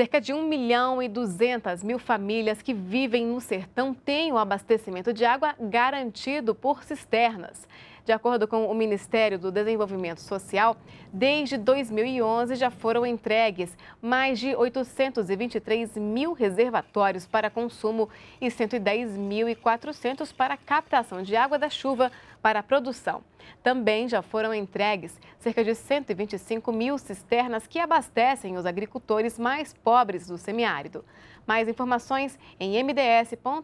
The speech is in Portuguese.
Cerca de 1 milhão e 200 mil famílias que vivem no sertão têm o abastecimento de água garantido por cisternas. De acordo com o Ministério do Desenvolvimento Social, desde 2011 já foram entregues mais de 823 mil reservatórios para consumo e 110.400 para captação de água da chuva para a produção. Também já foram entregues cerca de 125 mil cisternas que abastecem os agricultores mais pobres do semiárido. Mais informações em mds.gov.br.